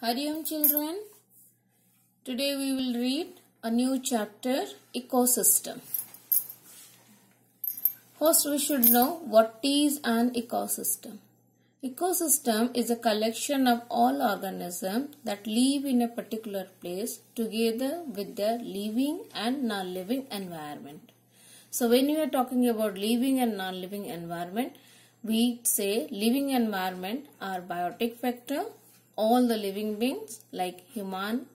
Hariam children, today we will read a new chapter ecosystem. First we should know what is an ecosystem. Ecosystem is a collection of all organisms that live in a particular place together with their living and non-living environment. So when we are talking about living and non-living environment, we say living environment are biotic factor, all the living beings like human,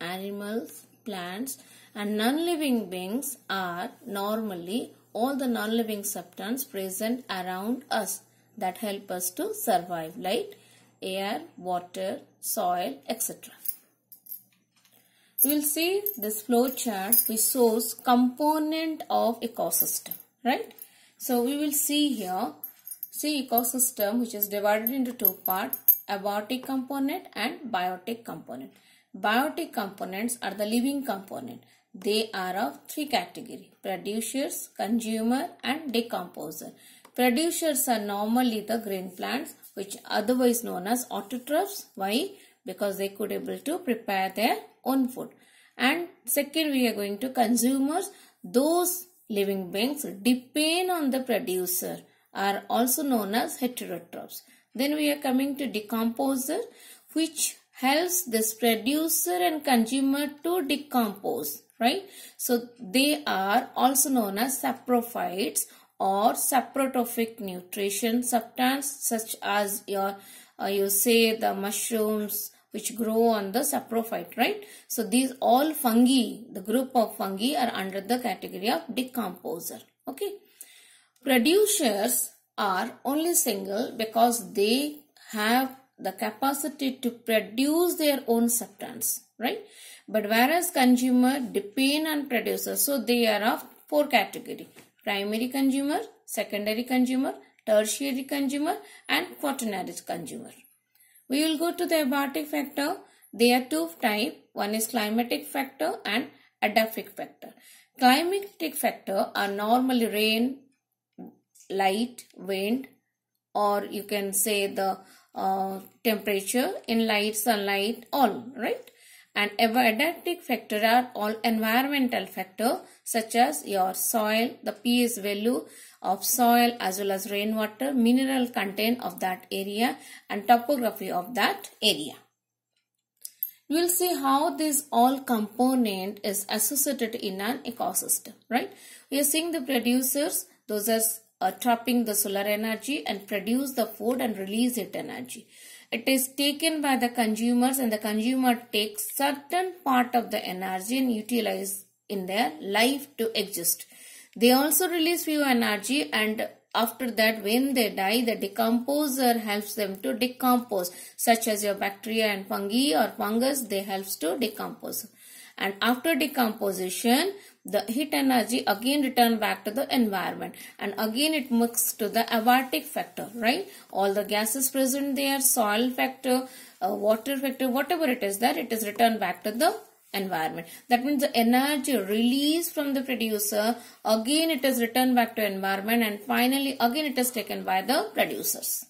animals, plants and non-living beings are normally all the non-living substance present around us that help us to survive like air, water, soil, etc. We will see this flow chart which shows component of ecosystem, right? So we will see here, see ecosystem which is divided into two parts, abiotic component and biotic component. Biotic components are the living component. They are of three categories, producers, consumer and decomposer. Producers are normally the green plants which otherwise known as autotrophs. Why? Because they could able to prepare their own food. And second we are going to consumers. Those living beings depend on the producer are also known as heterotrophs. Then we are coming to decomposer which helps this producer and consumer to decompose right? So they are also known as saprophytes or saprotrophic nutrition substance such as your uh, you say the mushrooms which grow on the saprophyte right? So these all fungi the group of fungi are under the category of decomposer okay? Producers are only single because they have the capacity to produce their own substance right? But whereas consumer depend on producers so they are of four category. Primary consumer secondary consumer tertiary consumer and quaternary consumer. We will go to the abiotic factor. There are two type. One is climatic factor and edaphic factor. Climatic factor are normally rain light wind or you can say the uh, temperature in light sunlight all right? And abiotic factor are all environmental factor such as your soil the pH value of soil as well as rainwater mineral content of that area and topography of that area. You will see how this all component is associated in an ecosystem right? We are seeing the producers those are Uh, trapping the solar energy and produce the food and release it energy. It is taken by the consumers and the consumer takes certain part of the energy and utilize in their life to exist. They also release few energy and after that when they die the decomposer helps them to decompose such as your bacteria and fungi or fungus they helps to decompose and after decomposition the heat energy again return back to the environment. And again it mixes to the abiotic factor right? All the gases present there soil factor uh, water factor whatever it is there it is returned back to the environment. That means the energy released from the producer again it is returned back to environment and finally again it is taken by the producers.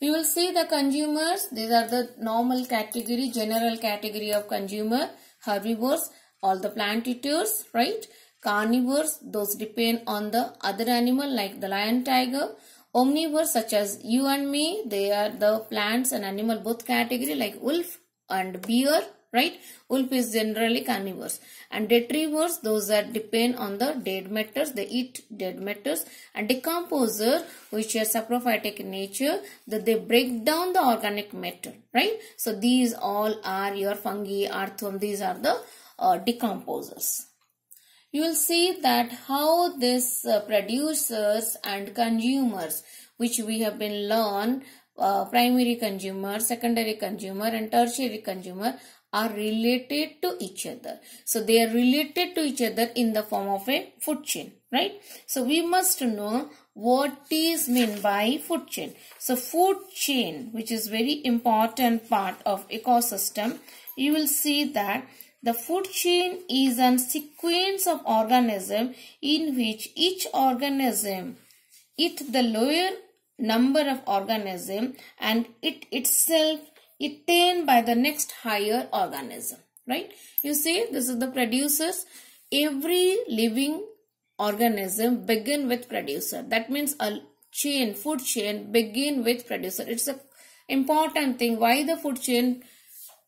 We will see the consumers these are the normal category general category of consumer herbivores all the plant eaters, right? Carnivores, those depend on the other animal like the lion, tiger. Omnivores such as you and me, they are the plants and animal both category like wolf and bear, right? Wolf is generally carnivores. And detrivores, those that depend on the dead matters, they eat dead matters. And decomposer, which are saprophytic in nature, that they break down the organic matter, right? So these all are your fungi, earthworm, these are the uh, decomposers. You will see that how this uh, producers and consumers which we have been learned uh, primary consumer, secondary consumer and tertiary consumer are related to each other. So they are related to each other in the form of a food chain, right? So we must know what is meant by food chain. So food chain which is very important part of ecosystem, you will see that the food chain is a sequence of organisms in which each organism eat the lower number of organisms and it itself eaten by the next higher organism. Right? You see, this is the producers. Every living organism begin with producer. That means a chain, food chain begin with producer. It's a important thing. Why the food chain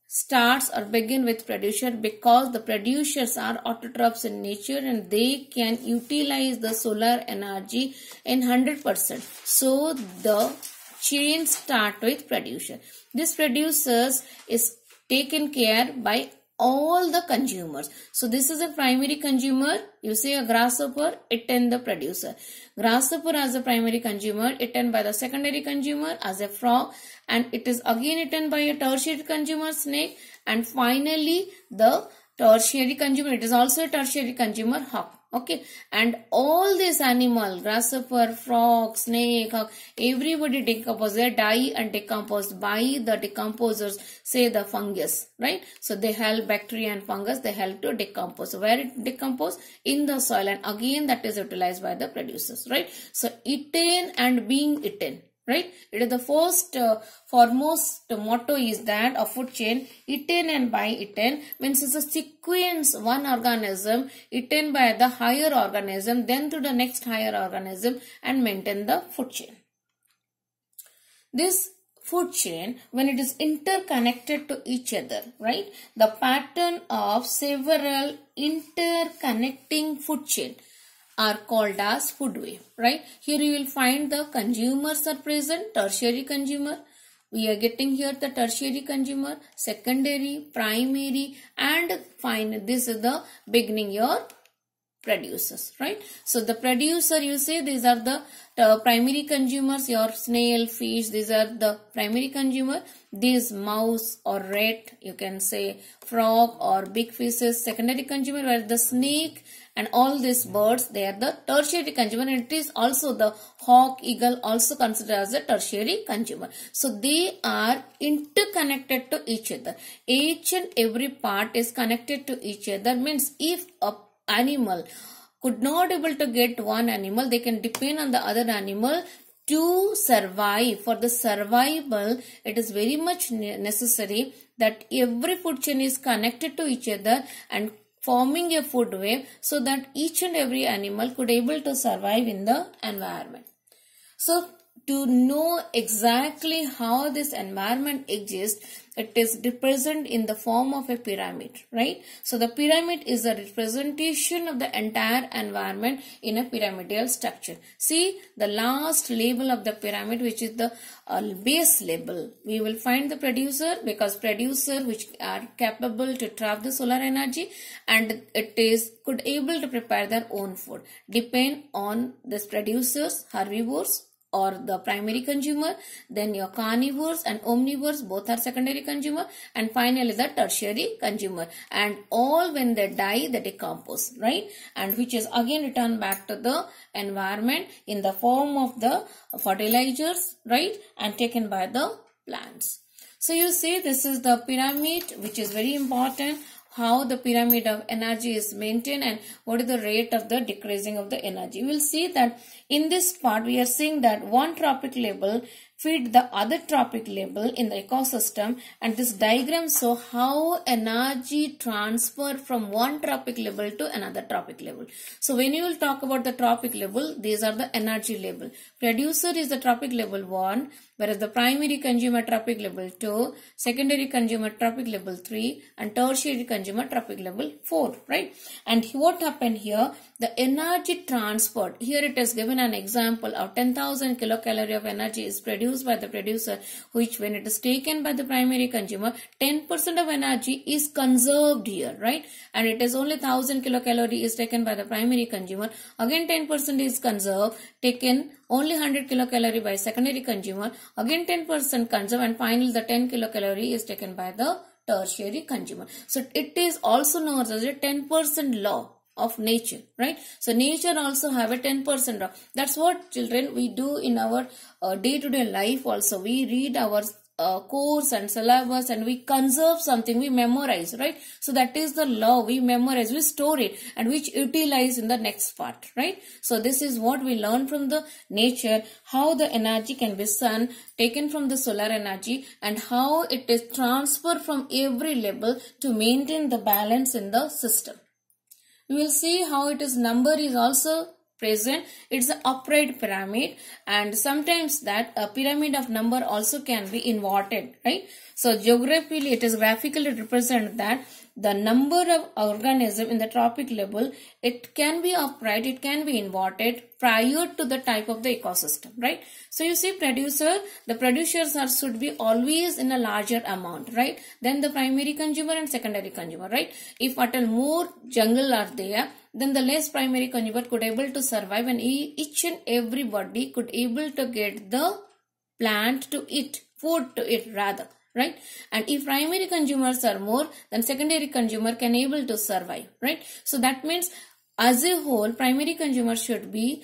starts or begin with producer because the producers are autotrophs in nature and they can utilize the solar energy in 100%. So the chain start with producer. This producers is taken care by all the consumers. So this is a primary consumer. You see a grasshopper, eaten the producer. Grasshopper as a primary consumer, eaten by the secondary consumer as a frog and it is again eaten by a tertiary consumer snake and finally the tertiary consumer. It is also a tertiary consumer hawk okay. And all these animal grasshopper frog snake everybody decompose they die and decomposed by the decomposers say the fungus right? So they help bacteria and fungus they help to decompose. Where it decompose? In the soil and again that is utilized by the producers right? So eaten and being eaten right? It is the first uh, foremost motto is that of food chain eaten and by eaten means it's a sequence one organism eaten by the higher organism then to the next higher organism and maintain the food chain. This food chain when it is interconnected to each other right? The pattern of several interconnecting food chain are called as food web, right? Here you will find the consumers are present, tertiary consumer. We are getting here the tertiary consumer, secondary, primary and final. This is the beginning your producers, right? So the producer you say these are the primary consumers, your snail, fish, these are the primary consumer. These mouse or rat, you can say frog or big fishes, secondary consumer where the snake and all these birds they are the tertiary consumer it is also the hawk eagle also considered as a tertiary consumer so they are interconnected to each other. Each and every part is connected to each other. Means if a animal could not able to get one animal they can depend on the other animal to survive. For the survival it is very much necessary that every food chain is connected to each other and forming a food web so that each and every animal could able to survive in the environment. So to know exactly how this environment exists, it is represented in the form of a pyramid, right? So the pyramid is a representation of the entire environment in a pyramidal structure. See the last level of the pyramid which is the uh, base level. We will find the producer because producer which are capable to trap the solar energy and it is could able to prepare their own food. Depend on this producers, herbivores, or the primary consumer then your carnivores and omnivores both are secondary consumer and finally the tertiary consumer. And all when they die they decompose right? And which is again returned back to the environment in the form of the fertilizers right? And taken by the plants. So you see this is the pyramid which is very important how the pyramid of energy is maintained and what is the rate of the decreasing of the energy. We will see that in this part we are seeing that one trophic level feed the other trophic level in the ecosystem and this diagram show how energy transfer from one trophic level to another trophic level. So when you will talk about the trophic level, these are the energy level. Producer is the trophic level 1, whereas the primary consumer trophic level 2, secondary consumer trophic level 3 and tertiary consumer trophic level 4, right? And what happened here? The energy transferred, here it is given an example of 10,000 kilocalorie of energy is produced produced by the producer which when it is taken by the primary consumer 10% of energy is conserved here right? And it is only 1000 kilocalorie is taken by the primary consumer. Again 10% is conserved taken only 100 kilocalorie by secondary consumer. Again 10% conserved and finally the 10 kilocalorie is taken by the tertiary consumer. So it is also known as a 10% law of nature right so nature also have a 10% that's what children we do in our day to day life also we read our uh, course and syllabus and we conserve something, we memorize, right? So that is the law. We memorize, we store it and which utilize in the next part, right? So this is what we learn from the nature, how the energy can be sun taken from the solar energy and how it is transferred from every level to maintain the balance in the system. We will see how it is number is also present. It's an upright pyramid and sometimes that a pyramid of number also can be inverted right? So geographically it is graphically represent that the number of organism in the trophic level it can be upright it can be inverted prior to the type of the ecosystem right? So you see producer the producers are should be always in a larger amount right? Then the primary consumer and secondary consumer right? If at all more jungle are there then the less primary consumer could able to survive and each and everybody could able to get the plant to eat food to eat rather right? And if primary consumers are more then secondary consumer can able to survive right? So that means as a whole primary consumer should be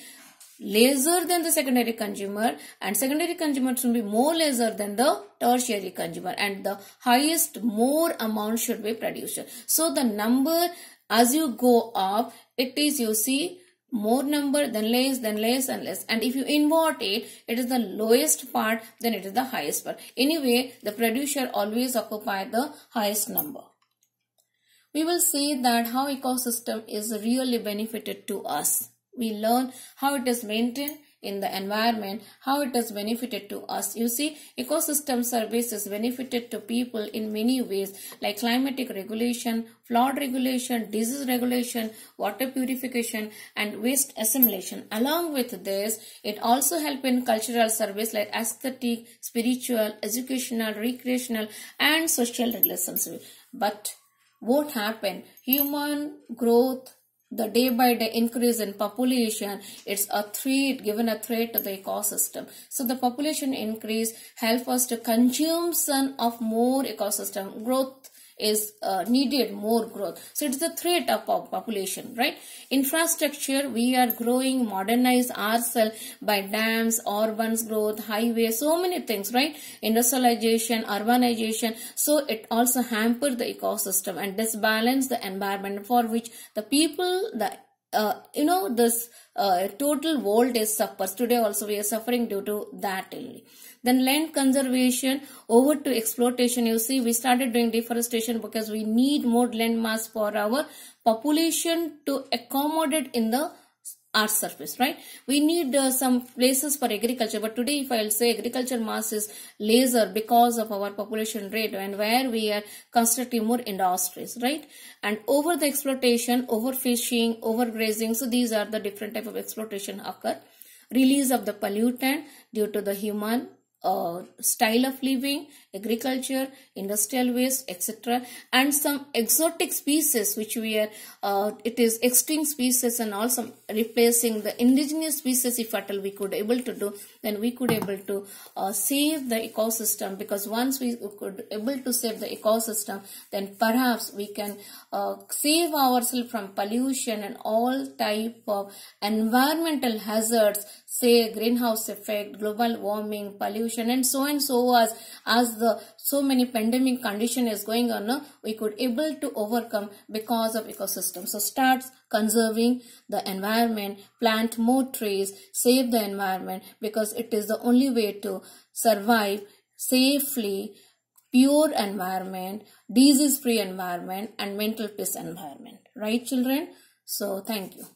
lesser than the secondary consumer and secondary consumer should be more lesser than the tertiary consumer and the highest more amount should be produced. So the number as you go up it is you see more number then less then less and less. And if you invert it it is the lowest part then it is the highest part. Anyway the producer always occupy the highest number. We will see that how ecosystem is really benefited to us. We learn how it is maintained in the environment, how it has benefited to us. You see, ecosystem services benefited to people in many ways like climatic regulation, flood regulation, disease regulation, water purification and waste assimilation. Along with this, it also help in cultural service like aesthetic, spiritual, educational, recreational and social relationship. But what happened? Human growth, the day by day increase in population it's a threat given a threat to the ecosystem. So the population increase help us to consume some of more ecosystem growth is uh, needed more growth. So it's the threat of population, right? Infrastructure, we are growing, modernize ourselves by dams, urbans growth, highways, so many things, right? Industrialization, urbanization. So it also hamper the ecosystem and disbalance the environment for which the people, the uh, you know this uh, total world is suffers today also we are suffering due to that only. Then land conservation over to exploitation you see we started doing deforestation because we need more land mass for our population to accommodate in the earth surface right? We need uh, some places for agriculture but today if i'll say agriculture mass is lesser because of our population rate and where we are constructing more industries right? And over the exploitation overfishing overgrazing so these are the different type of exploitation occur. Release of the pollutant due to the human uh, style of living, agriculture, industrial waste, etc. And some exotic species which we are, uh, it is extinct species and also replacing the indigenous species if at all we could able to do, then we could able to uh, save the ecosystem because once we could able to save the ecosystem, then perhaps we can uh, save ourselves from pollution and all type of environmental hazards, say greenhouse effect, global warming, pollution, pollution and so and so as as the so many pandemic condition is going on we could able to overcome because of ecosystem. So starts conserving the environment plant more trees save the environment because it is the only way to survive safely pure environment disease free environment and mental peace environment. Right children? So thank you